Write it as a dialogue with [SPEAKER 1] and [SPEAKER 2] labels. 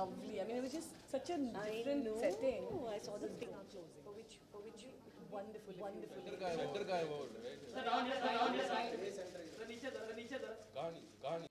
[SPEAKER 1] lovely. I mean, it was just such a different
[SPEAKER 2] I
[SPEAKER 1] setting.
[SPEAKER 2] I saw the thing. closing.
[SPEAKER 1] For which, for which you wonderful, wonderful.
[SPEAKER 3] వెంటర్ గాయ వెంటర్ గాయ కహాని కహాని